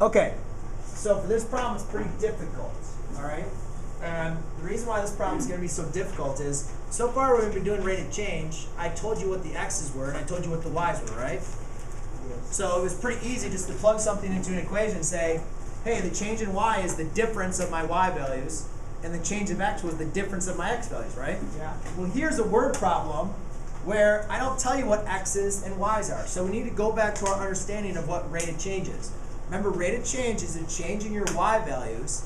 Okay, so for this problem, it's pretty difficult, all right? And the reason why this problem is going to be so difficult is, so far when we've been doing rate of change, I told you what the x's were and I told you what the y's were, right? So it was pretty easy just to plug something into an equation and say, hey, the change in y is the difference of my y values, and the change of x was the difference of my x values, right? Yeah. Well, here's a word problem where I don't tell you what x's and y's are. So we need to go back to our understanding of what rate of change is. Remember, rate of change is a change in your y values,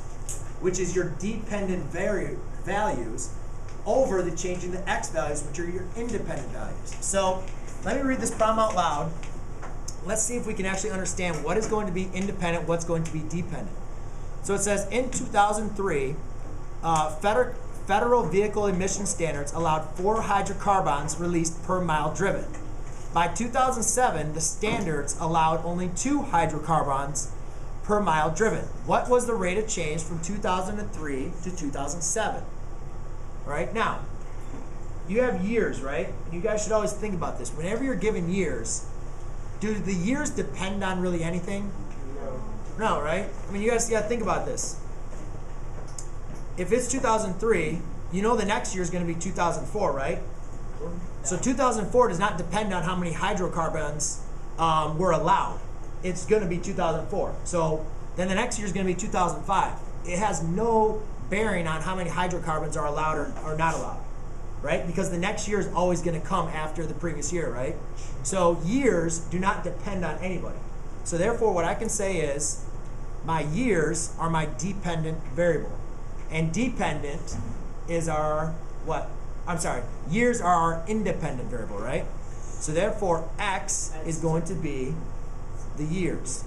which is your dependent values, over the change in the x values, which are your independent values. So let me read this problem out loud. Let's see if we can actually understand what is going to be independent, what's going to be dependent. So it says in 2003, uh, federal vehicle emission standards allowed four hydrocarbons released per mile driven. By 2007, the standards allowed only two hydrocarbons per mile driven. What was the rate of change from 2003 to 2007? Right now, you have years, right? And You guys should always think about this. Whenever you're given years, do the years depend on really anything? No, right? I mean, you guys got to think about this. If it's 2003, you know the next year is going to be 2004, right? So 2004 does not depend on how many hydrocarbons um, were allowed. It's going to be 2004. So then the next year is going to be 2005. It has no bearing on how many hydrocarbons are allowed or, or not allowed, right? Because the next year is always going to come after the previous year, right? So years do not depend on anybody. So therefore, what I can say is my years are my dependent variable. And dependent is our what? I'm sorry, years are our independent variable, right? So therefore, x is going to be the years.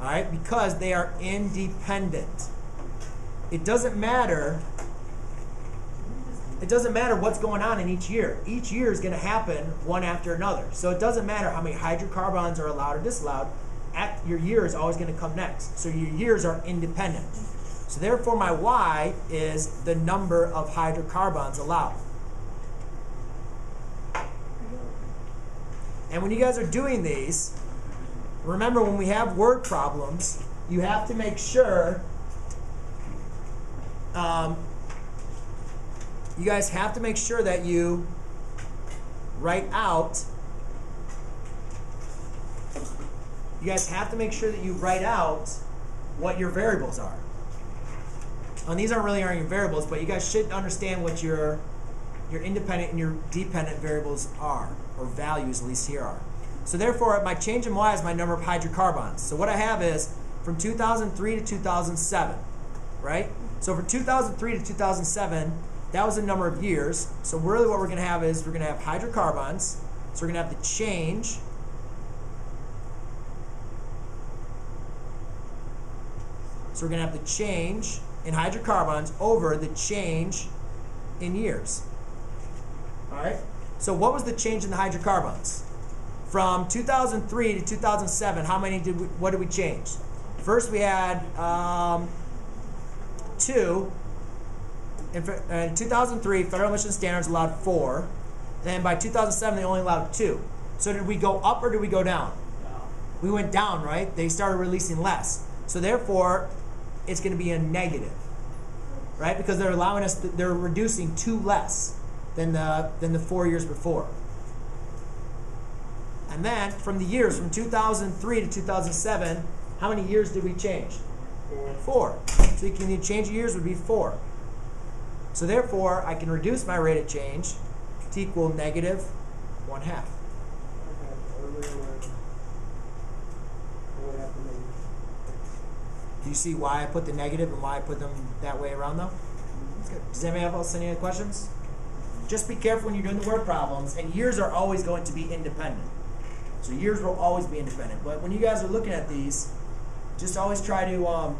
All right, because they are independent. It doesn't matter. It doesn't matter what's going on in each year. Each year is going to happen one after another. So it doesn't matter how many hydrocarbons are allowed or disallowed. At your year is always going to come next. So your years are independent. So therefore, my y is the number of hydrocarbons allowed. And when you guys are doing these, remember when we have word problems, you have to make sure um, you guys have to make sure that you write out you guys have to make sure that you write out what your variables are. And these aren't really your variables, but you guys should understand what your your independent and your dependent variables are, or values at least here are. So therefore, my change in y is my number of hydrocarbons. So what I have is from 2003 to 2007, right? So for 2003 to 2007, that was the number of years. So really what we're going to have is we're going to have hydrocarbons. So we're going to have the change So we're going to have the change in hydrocarbons over the change in years. All right? So what was the change in the hydrocarbons? From 2003 to 2007, how many did we, what did we change? First we had um, two. In, in 2003, federal emission standards allowed four. Then by 2007, they only allowed two. So did we go up or did we go down? We went down, right? They started releasing less. So therefore, it's going to be a negative, right? Because they're allowing us, to, they're reducing two less than the than the four years before. And then from the years from 2003 to 2007, how many years did we change? Four. So you can change of years would be four. So therefore, I can reduce my rate of change to equal negative one half. Do you see why I put the negative and why I put them that way around though? Does anybody else have any other questions? Just be careful when you're doing the word problems, and years are always going to be independent. So years will always be independent. But when you guys are looking at these, just always try to um,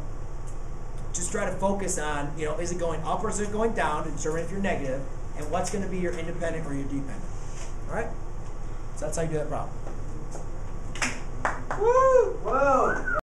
just try to focus on, you know, is it going up or is it going down to determine if you're negative, and what's going to be your independent or your dependent. All right? So that's how you do that problem. Woo! Whoa!